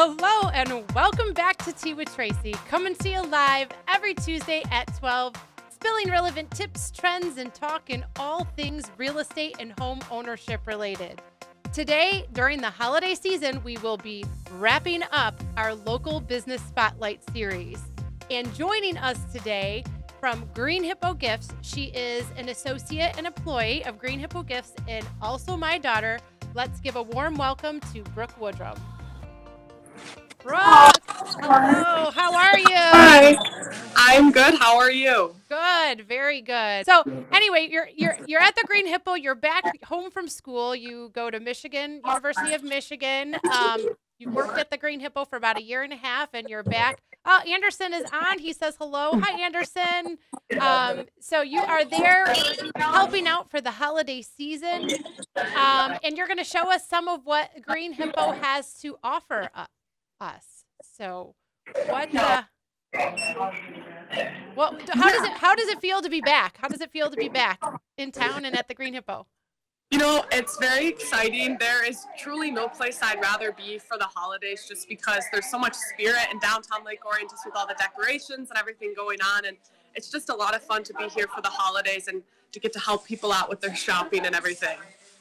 Hello and welcome back to Tea with Tracy. Coming to you live every Tuesday at 12, spilling relevant tips, trends, and talking all things real estate and home ownership related. Today, during the holiday season, we will be wrapping up our local business spotlight series. And joining us today from Green Hippo Gifts, she is an associate and employee of Green Hippo Gifts and also my daughter. Let's give a warm welcome to Brooke Woodrum. Brooke, hello, how are you? Hi, I'm good. How are you? Good, very good. So anyway, you're you're you're at the Green Hippo. You're back home from school. You go to Michigan, University of Michigan. Um, you worked at the Green Hippo for about a year and a half, and you're back. Oh, Anderson is on. He says hello. Hi, Anderson. Um, so you are there helping out for the holiday season, um, and you're going to show us some of what Green Hippo has to offer uh, us. So, what? Uh, well, how does it how does it feel to be back? How does it feel to be back in town and at the Green Hippo? You know, it's very exciting. There is truly no place I'd rather be for the holidays just because there's so much spirit in downtown Lake Orion just with all the decorations and everything going on and it's just a lot of fun to be here for the holidays and to get to help people out with their shopping and everything.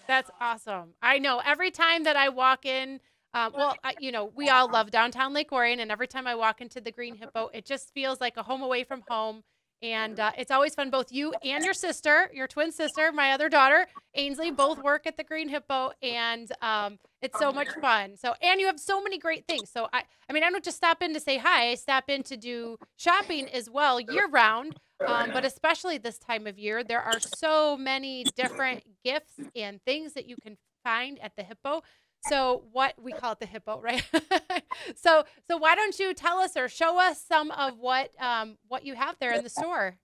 That's awesome. I know every time that I walk in um, well, I, you know, we all love downtown Lake Orion, and every time I walk into the Green Hippo, it just feels like a home away from home. And uh, it's always fun. Both you and your sister, your twin sister, my other daughter, Ainsley, both work at the Green Hippo, and um, it's so much fun. So, and you have so many great things. So, I, I mean, I don't just stop in to say hi. I stop in to do shopping as well year round. Um, but especially this time of year, there are so many different gifts and things that you can find at the Hippo. So what we call it the hippo, right? so so why don't you tell us or show us some of what um, what you have there in the store?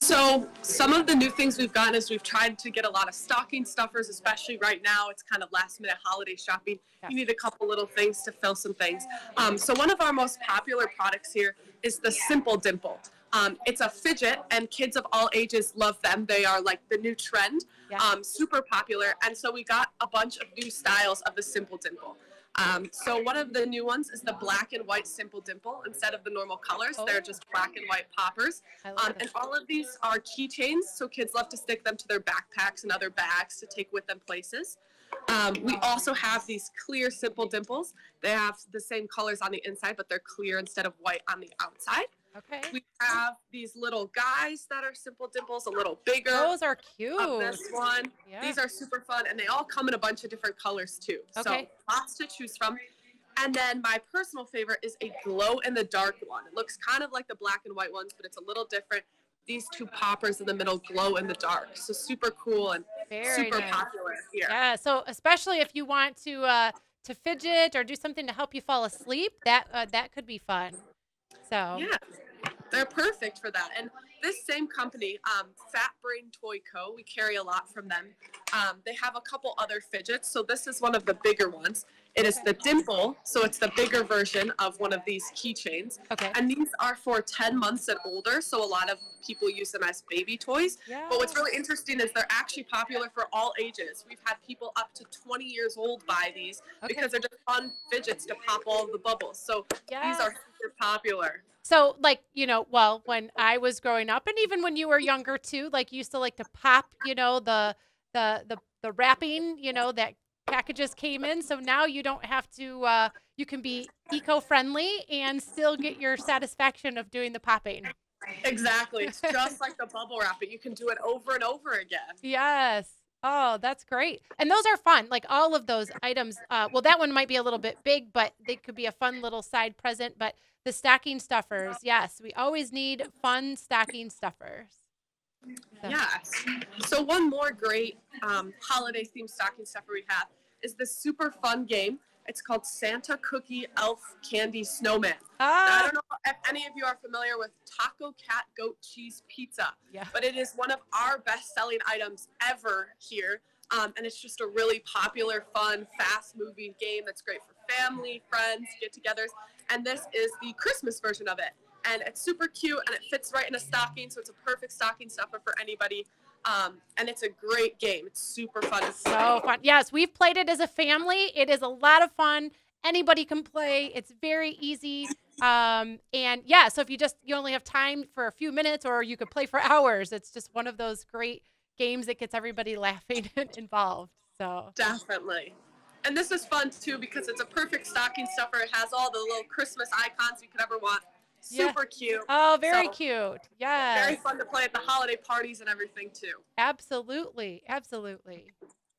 So some of the new things we've gotten is we've tried to get a lot of stocking stuffers, especially right now. It's kind of last minute holiday shopping. You need a couple little things to fill some things. Um, so one of our most popular products here is the Simple Dimple. Um, it's a fidget, and kids of all ages love them. They are like the new trend, yeah. um, super popular. And so we got a bunch of new styles of the Simple Dimple. Um, so one of the new ones is the black and white Simple Dimple. Instead of the normal colors, oh. they're just black and white poppers. Um, and all of these are keychains, so kids love to stick them to their backpacks and other bags to take with them places. Um, we also have these clear Simple Dimples. They have the same colors on the inside, but they're clear instead of white on the outside. Okay. We have these little guys that are simple dimples, a little bigger. Those are cute. this one. Yeah. These are super fun, and they all come in a bunch of different colors too. Okay. So lots to choose from. And then my personal favorite is a glow in the dark one. It looks kind of like the black and white ones, but it's a little different. These two poppers in the middle glow in the dark. So super cool and Very super nice. popular here. Yeah. So especially if you want to uh, to fidget or do something to help you fall asleep, that uh, that could be fun. So yeah, they're perfect for that. And this same company, um, Fat Brain Toy Co., we carry a lot from them. Um, they have a couple other fidgets. So this is one of the bigger ones. It is the Dimple, so it's the bigger version of one of these keychains. Okay. And these are for 10 months and older, so a lot of people use them as baby toys. Yeah. But what's really interesting is they're actually popular for all ages. We've had people up to 20 years old buy these Okay. because they're just fun fidgets to pop all the bubbles. So these are super popular. So, like, you know, well, when I was growing up, and even when you were younger too, like, you used to like to pop, you know, the the the the wrapping, you know, that packages came in. So now you don't have to. Uh, you can be eco-friendly and still get your satisfaction of doing the popping. Exactly. It's just like the bubble wrap, but you can do it over and over again. Yes. Oh, that's great. And those are fun. Like all of those items. Uh, well, that one might be a little bit big, but they could be a fun little side present. But the stocking stuffers, yes, we always need fun stocking stuffers. So- Yes. So one more great um, holiday themed stocking stuffer we have is this super fun game. It's called Santa Cookie Elf Candy Snowman. Now, I Ah, don't know if any of you are familiar with Taco Cat Goat Cheese Pizza, yeah. but it is one of our best selling items ever here. Um, and it's just a really popular, fun, fast moving game that's great for family, friends, get togethers. And this is the Christmas version of it. And it's super cute and it fits right in a stocking, so it's a perfect stocking stuffer for anybody. Um, and it's a great game. It's super fun. So fun. Yes, we've played it as a family. It is a lot of fun. Anybody can play. It's very easy. Um, and yeah, so if you just you only have time for a few minutes, or you could play for hours, it's just one of those great games that gets everybody laughing and involved. So definitely. And this is fun too because it's a perfect stocking stuffer. It has all the little Christmas icons you could ever want. Super yeah. cute. Oh, very so, cute. Yeah. Very fun to play at the holiday parties and everything too. Absolutely. Absolutely.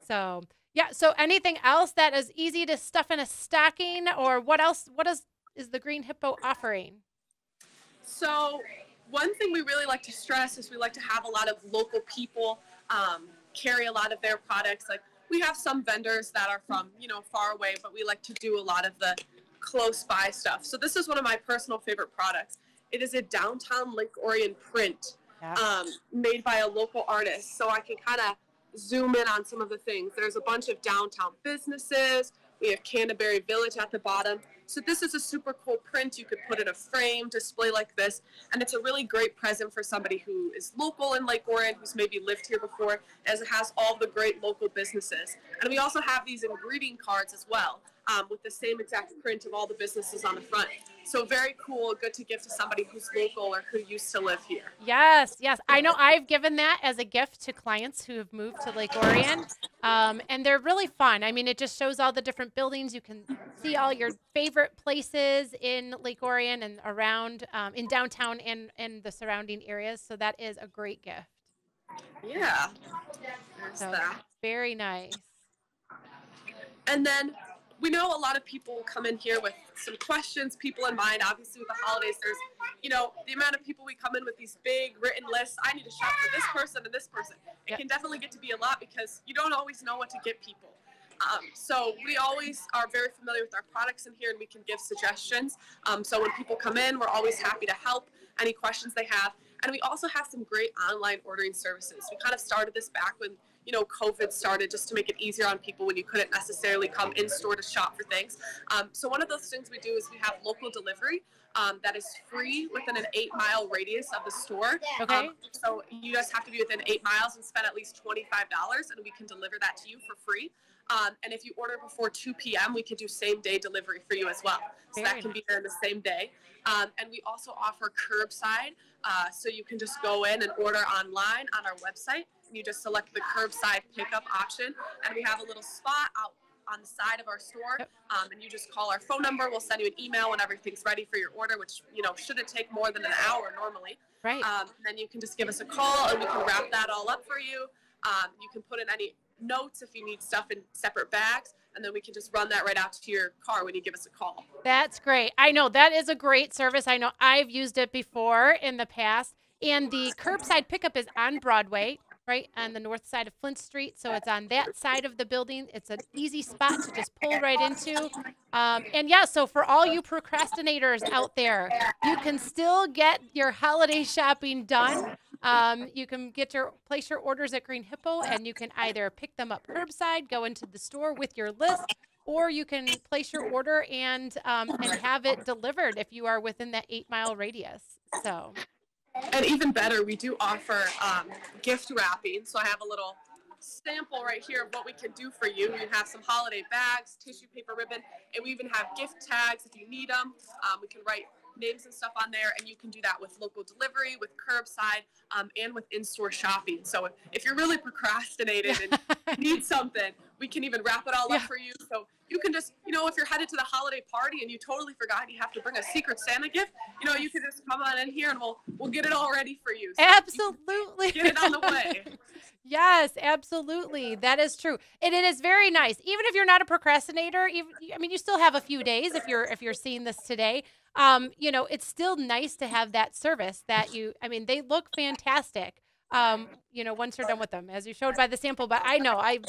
So yeah. So anything else that is easy to stuff in a stocking, or what else? What is is the Green Hippo offering? So one thing we really like to stress is we like to have a lot of local people um, carry a lot of their products. Like we have some vendors that are from you know far away, but we like to do a lot of the close by stuff. So this is one of my personal favorite products. It is a downtown Lake Orion print yeah. um, made by a local artist. So I can kind of zoom in on some of the things. There's a bunch of downtown businesses. We have Canterbury Village at the bottom. So this is a super cool print. You could put in a frame, display like this, and it's a really great present for somebody who is local in Lake Orion, who's maybe lived here before, as it has all the great local businesses. And we also have these in greeting cards as well um, with the same exact print of all the businesses on the front. So very cool, good to give to somebody who's local or who used to live here. Yes, yes. I know I've given that as a gift to clients who have moved to Lake Orion. Um, and they're really fun. I mean, it just shows all the different buildings. You can see all your favorite places in Lake Orion and around um, in downtown and, and the surrounding areas. So that is a great gift. Yeah. There's so, that. Very nice. And then we know a lot of people come in here with some questions, people in mind. Obviously, with the holidays, there's, you know, the amount of people we come in with these big written lists. I need to shop for this person and this person. It yep. can definitely get to be a lot because you don't always know what to get people. Um, so we always are very familiar with our products in here and we can give suggestions. Um, so when people come in, we're always happy to help any questions they have. And we also have some great online ordering services. We kind of started this back when you know, COVID started just to make it easier on people when you couldn't necessarily come in store to shop for things. Um, so one of those things we do is we have local delivery um, that is free within an eight mile radius of the store. Okay. Um, so you just have to be within eight miles and spend at least $25 and we can deliver that to you for free. Um, and if you order before 2 p.m., we can do same day delivery for you as well. So that can be there in the same day. Um, and we also offer curbside. Uh, so you can just go in and order online on our website And you just select the curbside pickup option, and we have a little spot out on the side of our store. Yep. Um, and you just call our phone number. We'll send you an email when everything's ready for your order, which you know shouldn't take more than an hour normally. Right. Um, then you can just give us a call, and we can wrap that all up for you. Um, you can put in any notes if you need stuff in separate bags, and then we can just run that right out to your car when you give us a call. That's great. I know that is a great service. I know I've used it before in the past. And the curbside pickup is on Broadway right on the north side of Flint Street. So it's on that side of the building. It's an easy spot to just pull right into. Um, and yeah, so for all you procrastinators out there, you can still get your holiday shopping done. Um, you can get your place your orders at Green Hippo, and you can either pick them up curbside, go into the store with your list, or you can place your order and um, and have it delivered if you are within that eight mile radius. So and even better, we do offer um, gift wrapping. So I have a little sample right here of what we can do for you. We have some holiday bags, tissue paper ribbon, and we even have gift tags if you need them. Um, we can write names and stuff on there, and you can do that with local delivery, with curbside, um, and with in-store shopping. So if you're really procrastinated and need something, we can even wrap it all yeah. up for you. So you can just, you know, if you're headed to the holiday party and you totally forgot you have to bring a secret Santa gift, you know, you can just come on in here and we'll we'll get it all ready for you. So absolutely. You get it on the way. yes, absolutely. That is true. And it is very nice. Even if you're not a procrastinator, even I mean you still have a few days if you're if you're seeing this today. Um, you know, it's still nice to have that service that you I mean, they look fantastic. Um, you know, once you're done with them, as you showed by the sample, but I know I've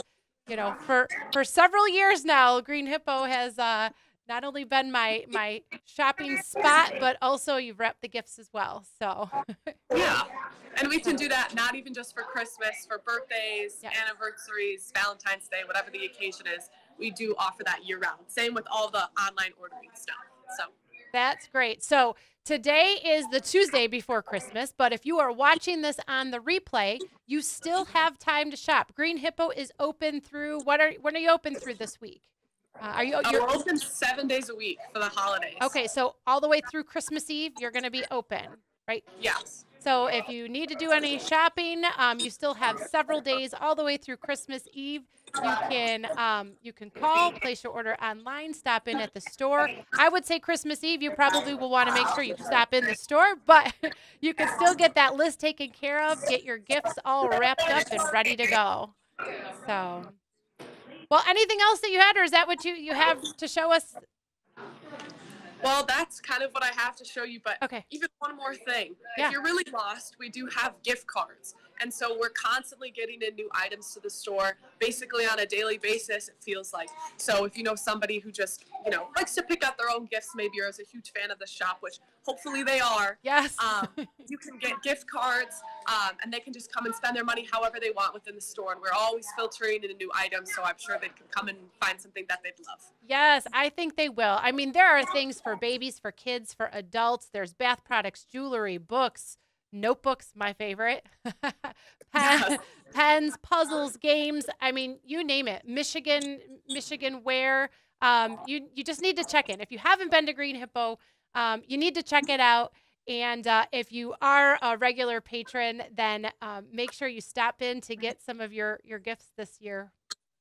you know, for for several years now, Green Hippo has uh, not only been my my shopping spot, but also you've wrapped the gifts as well. So yeah, and we can do that not even just for Christmas, for birthdays, yeah. anniversaries, Valentine's Day, whatever the occasion is. We do offer that year round. Same with all the online ordering stuff. So that's great. So Today is the Tuesday before Christmas, but if you are watching this on the replay, you still have time to shop. Green Hippo is open through what are when are you open through this week? Uh, are you? You're, open seven days a week for the holidays. okay, so all the way through Christmas Eve, you're going to be open, right? Yes. So if you need to do any shopping, um, you still have several days all the way through Christmas Eve. You can um, you can call, place your order online, stop in at the store. I would say Christmas Eve, you probably will want to make sure you stop in the store, but you can still get that list taken care of, get your gifts all wrapped up and ready to go. So, well, anything else that you had, or is that what you you have to show us? Well, that's kind of what I have to show you, but Okay. even one more thing. Yeah. If you're really lost, we do have gift cards. And so we're constantly getting in new items to the store, basically on a daily basis, it feels like. So if you know somebody who just, you know, likes to pick out their own gifts, maybe you're a huge fan of the shop, which hopefully they are, Yes. um, you can get gift cards um, and they can just come and spend their money however they want within the store. And we're always filtering in new items, so I'm sure they can come and find something that they'd love. Yes, I think they will. I mean, there are things for babies, for kids, for adults. There's bath products, jewelry, books, notebooks, my favorite. Pen, Yes. Pens, puzzles, games. I mean, you name it. Michigan, Michigan wear. Um, you you just need to check in. If you haven't been to Green Hippo, um, you need to check it out. And uh, if you are a regular patron, then um, make sure you stop in to get some of your your gifts this year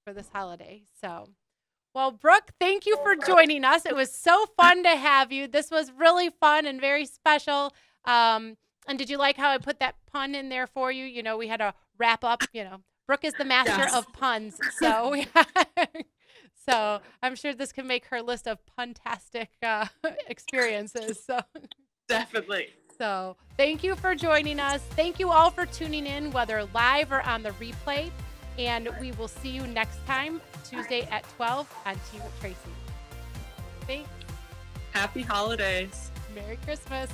for this holiday. So. Well, Brooke, thank you for joining us. It was so fun to have you. This was really fun and very special. Um, and did you like how I put that pun in there for you? You know, we had to wrap up. You know, Brooke is the master Yes. of puns, so so I'm sure this can make her list of puntastic uh, experiences. So. Definitely. So, thank you for joining us. Thank you all for tuning in, whether live or on the replay. And we will see you next time, Tuesday at 12 on Tea with Tracy. Thanks. Happy holidays. Merry Christmas.